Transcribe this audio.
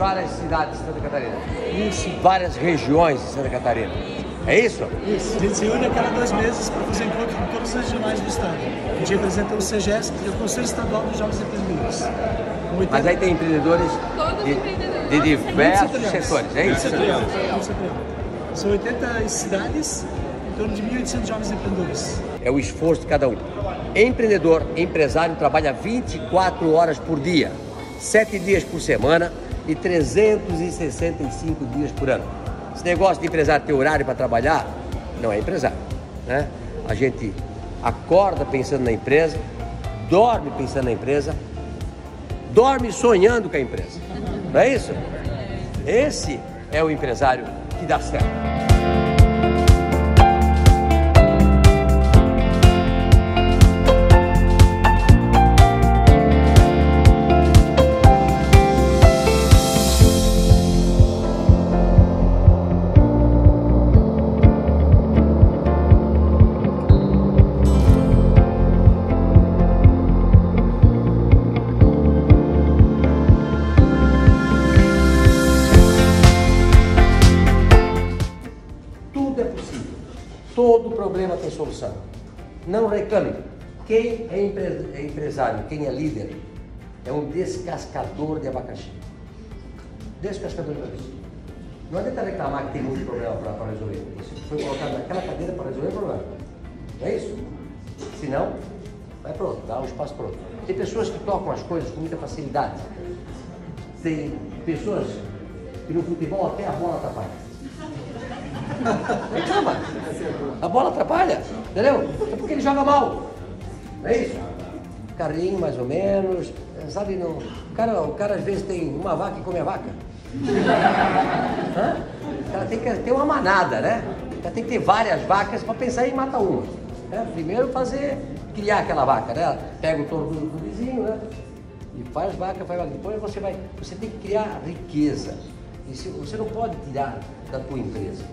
várias cidades de Santa Catarina. Isso. Várias regiões de Santa Catarina. É isso? Isso. A gente se une a cada dois meses para fazer encontro com todos os regionais do Estado. A gente representa o CEGES, que é o Conselho Estadual dos Jovens Empreendedores. Com 80 Mas aí tem empreendedores Todos de, empreendedores. de diversos setores, é isso? São 80 cidades, em torno de 1.800 jovens empreendedores. É o esforço de cada um. Empreendedor, empresário, trabalha 24 horas por dia, 7 dias por semana e 365 dias por ano. Esse negócio de empresário ter horário para trabalhar não é empresário. Né? A gente acorda pensando na empresa, dorme pensando na empresa, dorme sonhando com a empresa. Não é isso? Esse é o empresário que dá certo. Todo problema tem solução. Não reclame. Quem é, é empresário, quem é líder, é um descascador de abacaxi. Descascador de abacaxi. Não adianta reclamar que tem muito problema para resolver. Você foi colocado naquela cadeira para resolver o problema. Não é isso? Se não, vai para outro, dá um espaço para outro. Tem pessoas que tocam as coisas com muita facilidade. Tem pessoas que no futebol até a bola atrapalha. Reclama. A bola atrapalha, entendeu? É porque ele joga mal. Não é isso? Carrinho, mais ou menos. Sabe, não... o, cara, o cara às vezes tem uma vaca e come a vaca. Hã? O cara tem que ter uma manada, né? O cara tem que ter várias vacas para pensar em matar uma. né? Primeiro fazer, criar aquela vaca, né? Pega o touro do, do vizinho, né? E faz vaca, faz vaca. Depois você vai, você tem que criar riqueza. E se- você não pode tirar da tua empresa.